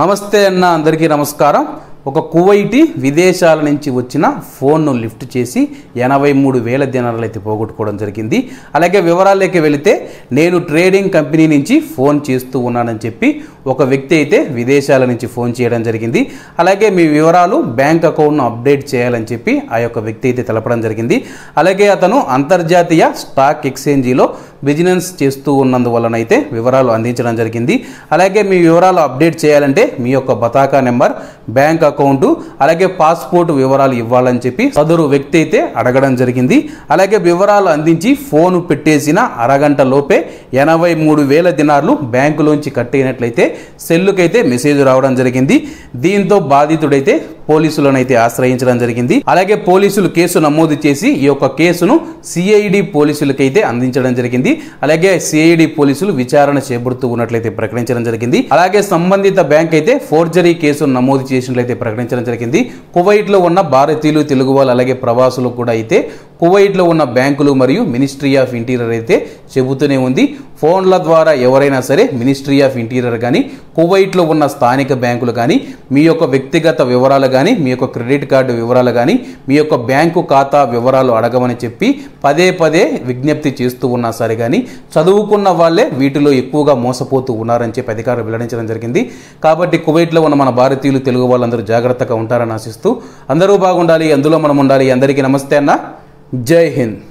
నమస్తే అన్న అందరికీ నమస్కారం. ఒక కువైటి విదేశాల నుంచి వచ్చిన ఫోన్ను లిఫ్ట్ చేసి ఎనభై మూడు వేల దినాలు అయితే పోగొట్టుకోవడం జరిగింది. అలాగే వివరాల్లోకి వెళితే నేను ట్రేడింగ్ కంపెనీ నుంచి ఫోన్ చేస్తూ ఉన్నానని చెప్పి ఒక వ్యక్తి అయితే విదేశాల నుంచి ఫోన్ చేయడం జరిగింది. అలాగే మీ వివరాలు బ్యాంక్ అకౌంట్ను అప్డేట్ చేయాలని చెప్పి ఆ యొక్క వ్యక్తి అయితే తెలపడం జరిగింది. అలాగే అతను అంతర్జాతీయ స్టాక్ ఎక్స్చేంజీలో బిజినెస్ చేస్తూ ఉన్నందువలనైతే వివరాలు అందించడం జరిగింది. అలాగే మీ వివరాలు అప్డేట్ చేయాలంటే మీ యొక్క బతాకా నెంబర్ బ్యాంక్ అకౌంట్ అలాగే పాస్పోర్ట్ వివరాలు ఇవ్వాలని చెప్పి సదరు వ్యక్తి అయితే అడగడం జరిగింది. అలాగే వివరాలు అందించి ఫోన్ పెట్టేసిన అరగంట లోపే ఎనభై మూడు వేల దినార్లు బ్యాంకులోంచి కట్టయినట్లయితే సెల్లుకైతే మెసేజ్ రావడం జరిగింది. దీంతో బాధితుడైతే పోలీసులనైతే ఆశ్రయించడం జరిగింది. అలాగే పోలీసులు కేసు నమోదు చేసి ఈ యొక్క కేసును సిఐడి పోలీసులకైతే అందించడం జరిగింది. అలాగే సిఐడి పోలీసులు విచారణ చేపడుతూ ఉన్నట్లయితే ప్రకటించడం జరిగింది. అలాగే సంబంధిత బ్యాంక్ అయితే ఫోర్జరీ కేసును నమోదు చేసినట్లయితే ప్రకటించడం జరిగింది. కువైట్లో ఉన్న భారతీయులు తెలుగు వాళ్ళు అలాగే ప్రవాసులు కూడా అయితే కువైట్లో ఉన్న బ్యాంకులు మరియు మినిస్ట్రీ ఆఫ్ ఇంటీరియర్ అయితే చెబుతూనే ఉంది. ఫోన్ల ద్వారా ఎవరైనా సరే మినిస్ట్రీ ఆఫ్ ఇంటీరియర్ కానీ కువైట్లో ఉన్న స్థానిక బ్యాంకులు కానీ మీ యొక్క వ్యక్తిగత వివరాలు కానీ మీ యొక్క క్రెడిట్ కార్డు వివరాలు కానీ మీ యొక్క బ్యాంకు ఖాతా వివరాలు అడగమని చెప్పి పదే పదే విజ్ఞప్తి చేస్తూ ఉన్నా సరే కానీ చదువుకున్న వాళ్ళే వీటిలో ఎక్కువగా మోసపోతూ ఉన్నారని చెప్పి అధికారులు వెల్లడించడం జరిగింది. కాబట్టి కువైట్లో ఉన్న మన భారతీయులు తెలుగు వాళ్ళందరూ జాగ్రత్తగా ఉంటారని ఆశిస్తూ అందరూ బాగుండాలి అందులో మనం ఉండాలి. అందరికీ నమస్తే అన్న. जय हिंद।